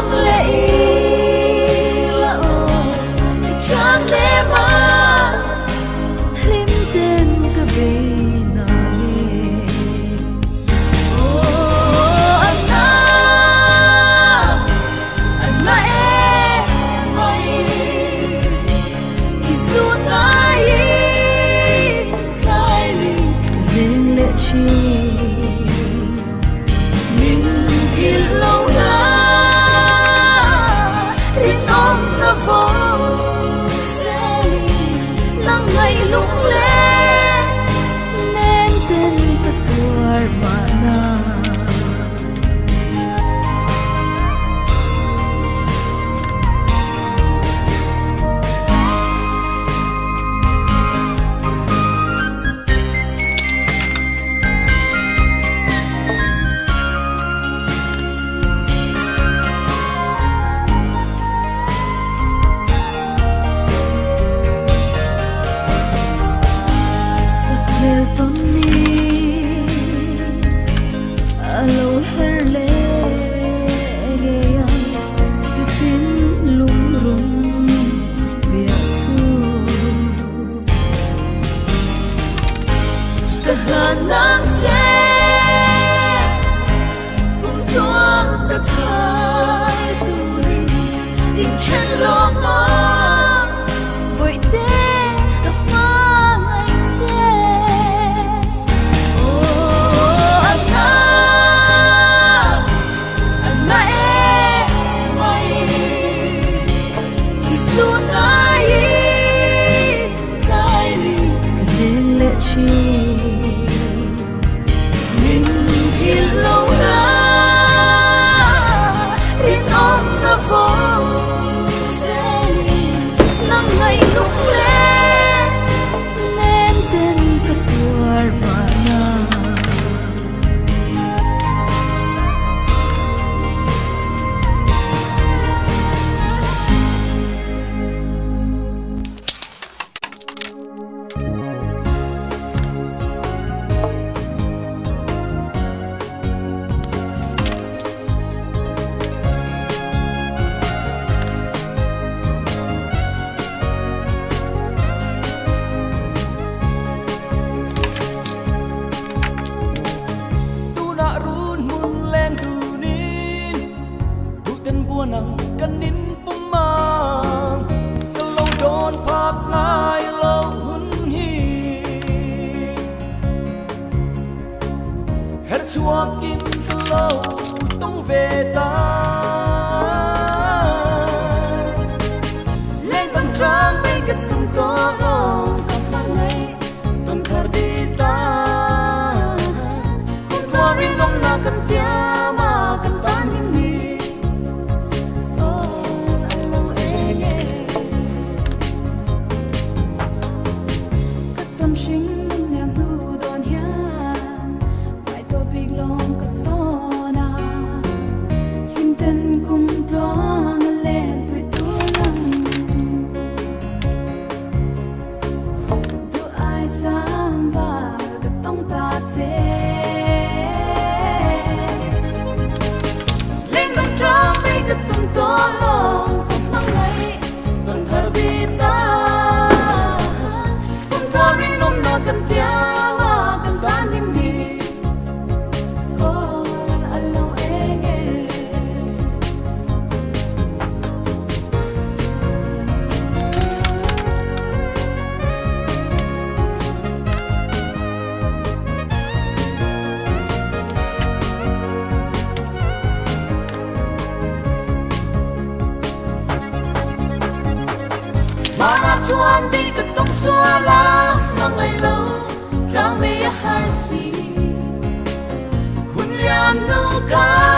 lovely. là năng sẽ cũng thương ta thay tu rừng in chân lo ngó bởi thế ta hoa ngày thế ô anh na anh na e mày isu na yi tai li ka le chi. chúa kinh lâu tung về ta. an đi cất tông xóa la mà ngày lâu rang mê har si hun liam nô cao